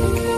Okay.